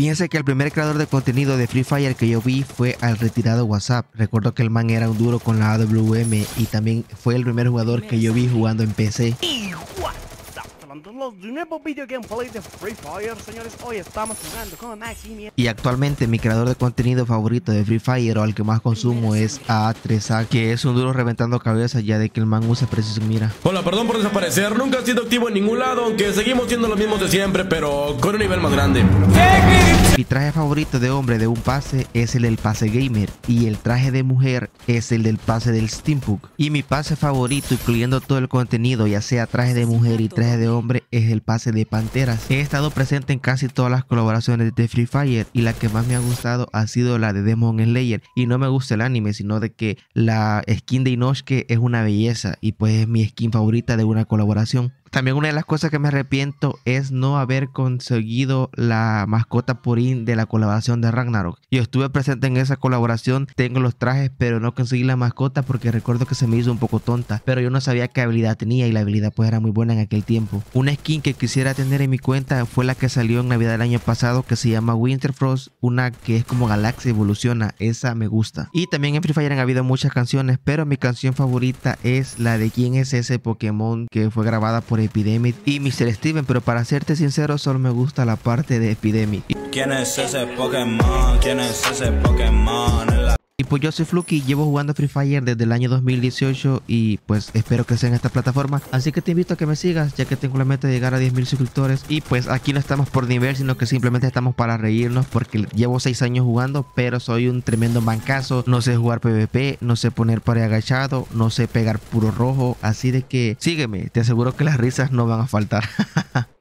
Fíjense que el primer creador de contenido de Free Fire que yo vi fue al retirado WhatsApp. Recuerdo que el man era un duro con la AWM y también fue el primer jugador que yo vi jugando en PC. Los nuevos video gameplay de Free Fire, señores, hoy estamos jugando con Maxi Y actualmente mi creador de contenido favorito de Free Fire o al que más consumo es A3A, que es un duro reventando cabezas ya de que el man usa preciso mira. Hola, perdón por desaparecer, nunca he sido activo en ningún lado, aunque seguimos siendo los mismos de siempre, pero con un nivel más grande. Traje favorito de hombre de un pase es el del pase gamer y el traje de mujer es el del pase del Steampunk. Y mi pase favorito, incluyendo todo el contenido, ya sea traje de mujer y traje de hombre, es el pase de Panteras. He estado presente en casi todas las colaboraciones de Free Fire y la que más me ha gustado ha sido la de Demon Slayer. Y no me gusta el anime, sino de que la skin de Inosuke es una belleza y pues es mi skin favorita de una colaboración. También una de las cosas que me arrepiento es no haber conseguido la mascota Purin de la colaboración de Ragnarok. Yo estuve presente en esa colaboración, tengo los trajes, pero no conseguí la mascota porque recuerdo que se me hizo un poco tonta. Pero yo no sabía qué habilidad tenía y la habilidad pues era muy buena en aquel tiempo. Una skin que quisiera tener en mi cuenta fue la que salió en Navidad del año pasado que se llama Winterfrost, una que es como Galaxia Evoluciona. Esa me gusta. Y también en Free Fire han habido muchas canciones, pero mi canción favorita es la de quién es ese Pokémon que fue grabada por Epidemic y Mr. Steven, pero para serte sincero, solo me gusta la parte de Epidemic. ¿Quién es ese Pokémon? ¿Quién es ese Pokémon? Pues yo soy Fluky, llevo jugando Free Fire desde el año 2018 y pues espero que sea en esta plataforma. Así que te invito a que me sigas ya que tengo la meta de llegar a 10.000 suscriptores. Y pues aquí no estamos por nivel, sino que simplemente estamos para reírnos porque llevo 6 años jugando, pero soy un tremendo mancazo. No sé jugar PvP, no sé poner pared agachado, no sé pegar puro rojo. Así de que sígueme, te aseguro que las risas no van a faltar.